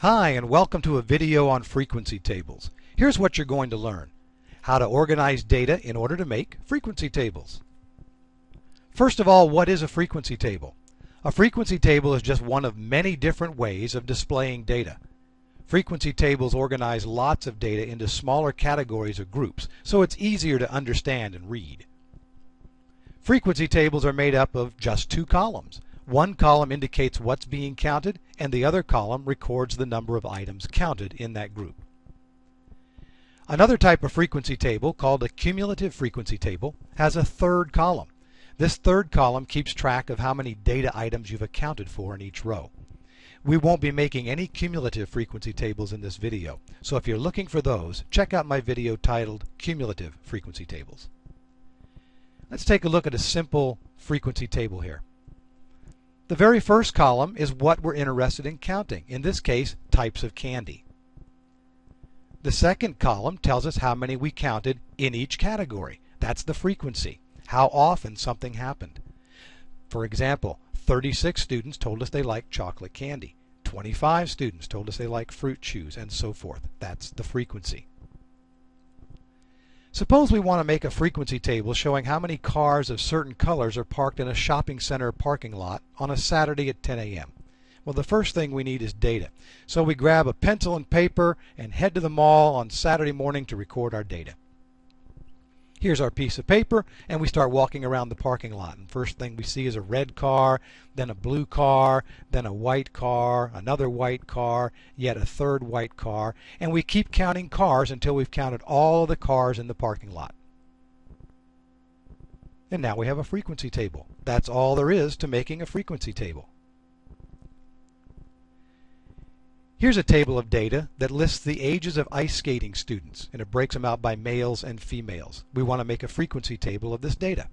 Hi and welcome to a video on frequency tables. Here's what you're going to learn. How to organize data in order to make frequency tables. First of all, what is a frequency table? A frequency table is just one of many different ways of displaying data. Frequency tables organize lots of data into smaller categories or groups, so it's easier to understand and read. Frequency tables are made up of just two columns. One column indicates what's being counted, and the other column records the number of items counted in that group. Another type of frequency table, called a cumulative frequency table, has a third column. This third column keeps track of how many data items you've accounted for in each row. We won't be making any cumulative frequency tables in this video, so if you're looking for those, check out my video titled Cumulative Frequency Tables. Let's take a look at a simple frequency table here. The very first column is what we're interested in counting, in this case, types of candy. The second column tells us how many we counted in each category. That's the frequency, how often something happened. For example, 36 students told us they liked chocolate candy. 25 students told us they like fruit chews, and so forth. That's the frequency. Suppose we want to make a frequency table showing how many cars of certain colors are parked in a shopping center parking lot on a Saturday at 10 a.m. Well, the first thing we need is data. So we grab a pencil and paper and head to the mall on Saturday morning to record our data. Here's our piece of paper, and we start walking around the parking lot. And first thing we see is a red car, then a blue car, then a white car, another white car, yet a third white car, and we keep counting cars until we've counted all the cars in the parking lot. And now we have a frequency table. That's all there is to making a frequency table. Here's a table of data that lists the ages of ice skating students, and it breaks them out by males and females. We want to make a frequency table of this data.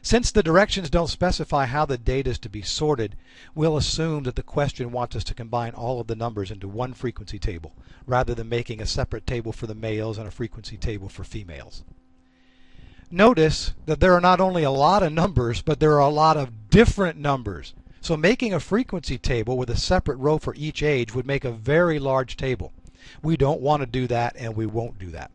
Since the directions don't specify how the data is to be sorted, we'll assume that the question wants us to combine all of the numbers into one frequency table, rather than making a separate table for the males and a frequency table for females. Notice that there are not only a lot of numbers, but there are a lot of different numbers. So making a frequency table with a separate row for each age would make a very large table. We don't want to do that and we won't do that.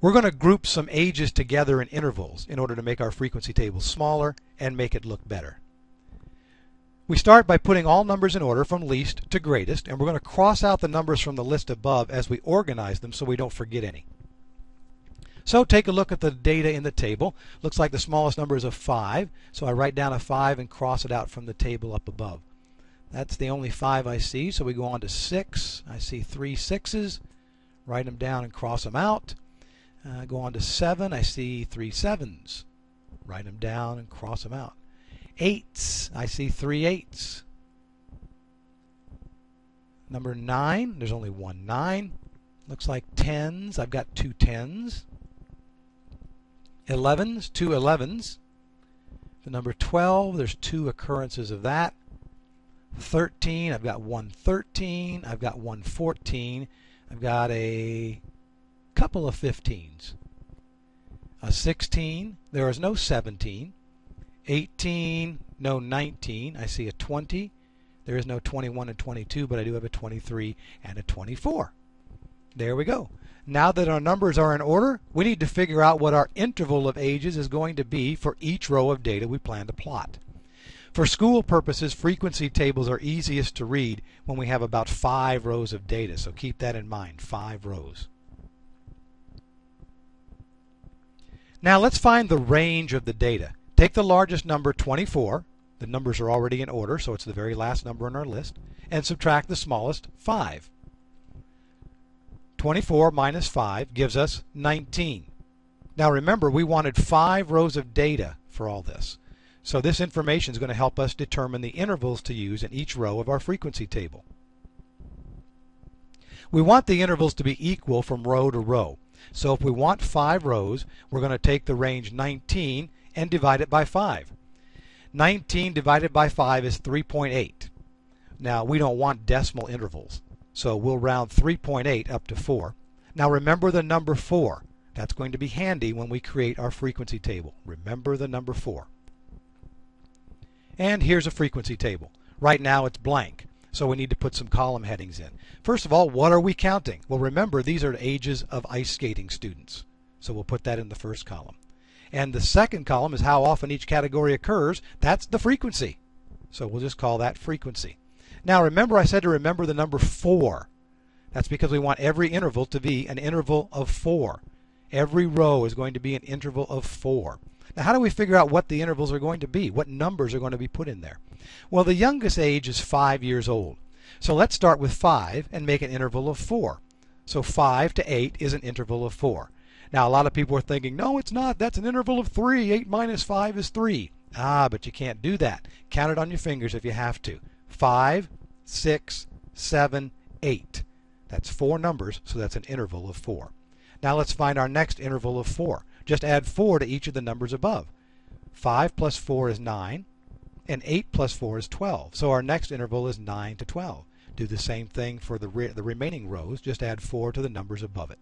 We're going to group some ages together in intervals in order to make our frequency table smaller and make it look better. We start by putting all numbers in order from least to greatest and we're going to cross out the numbers from the list above as we organize them so we don't forget any. So take a look at the data in the table. Looks like the smallest number is a 5. So I write down a 5 and cross it out from the table up above. That's the only 5 I see. So we go on to 6. I see three sixes. Write them down and cross them out. Uh, go on to 7. I see three sevens. Write them down and cross them out. 8s. I see three eights. Number 9. There's only one 9. Looks like 10s. I've got two 10s. 11s, two 11s. The number 12, there's two occurrences of that. 13, I've got one 13. I've got one 14. I've got a couple of 15s. A 16, there is no 17. 18, no 19. I see a 20. There is no 21 and 22, but I do have a 23 and a 24. There we go. Now that our numbers are in order, we need to figure out what our interval of ages is going to be for each row of data we plan to plot. For school purposes, frequency tables are easiest to read when we have about five rows of data, so keep that in mind, five rows. Now let's find the range of the data. Take the largest number, 24, the numbers are already in order, so it's the very last number on our list, and subtract the smallest, 5. 24 minus 5 gives us 19. Now remember, we wanted five rows of data for all this. So this information is going to help us determine the intervals to use in each row of our frequency table. We want the intervals to be equal from row to row. So if we want five rows, we're going to take the range 19 and divide it by 5. 19 divided by 5 is 3.8. Now we don't want decimal intervals. So we'll round 3.8 up to 4. Now remember the number 4. That's going to be handy when we create our frequency table. Remember the number 4. And here's a frequency table. Right now it's blank, so we need to put some column headings in. First of all, what are we counting? Well, remember, these are ages of ice skating students. So we'll put that in the first column. And the second column is how often each category occurs. That's the frequency. So we'll just call that frequency. Now remember I said to remember the number 4. That's because we want every interval to be an interval of 4. Every row is going to be an interval of 4. Now how do we figure out what the intervals are going to be? What numbers are going to be put in there? Well, the youngest age is 5 years old. So let's start with 5 and make an interval of 4. So 5 to 8 is an interval of 4. Now, a lot of people are thinking, no, it's not. That's an interval of 3. 8 minus 5 is 3. Ah, but you can't do that. Count it on your fingers if you have to. 5, 6, 7, 8. That's four numbers, so that's an interval of 4. Now let's find our next interval of 4. Just add 4 to each of the numbers above. 5 plus 4 is 9, and 8 plus 4 is 12. So our next interval is 9 to 12. Do the same thing for the, re the remaining rows, just add 4 to the numbers above it.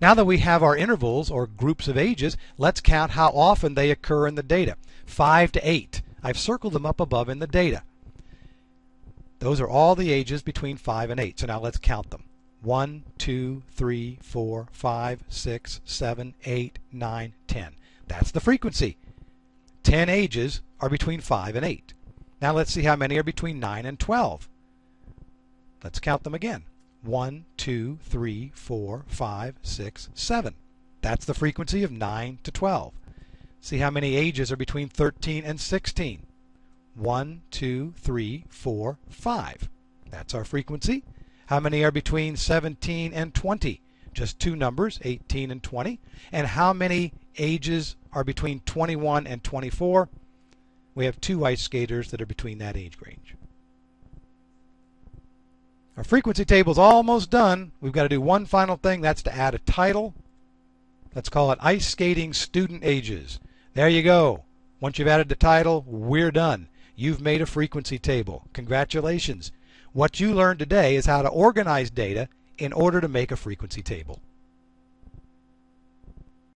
Now that we have our intervals or groups of ages, let's count how often they occur in the data. 5 to 8. I've circled them up above in the data. Those are all the ages between 5 and 8. So now let's count them. 1, 2, 3, 4, 5, 6, 7, 8, 9, 10. That's the frequency. 10 ages are between 5 and 8. Now let's see how many are between 9 and 12. Let's count them again. 1, 2, 3, 4, 5, 6, 7. That's the frequency of 9 to 12. See how many ages are between 13 and 16. 1, 2, 3, 4, 5. That's our frequency. How many are between 17 and 20? Just two numbers, 18 and 20. And how many ages are between 21 and 24? We have two ice skaters that are between that age range. Our frequency table is almost done. We've got to do one final thing. That's to add a title. Let's call it Ice Skating Student Ages. There you go. Once you've added the title, we're done. You've made a frequency table. Congratulations. What you learned today is how to organize data in order to make a frequency table.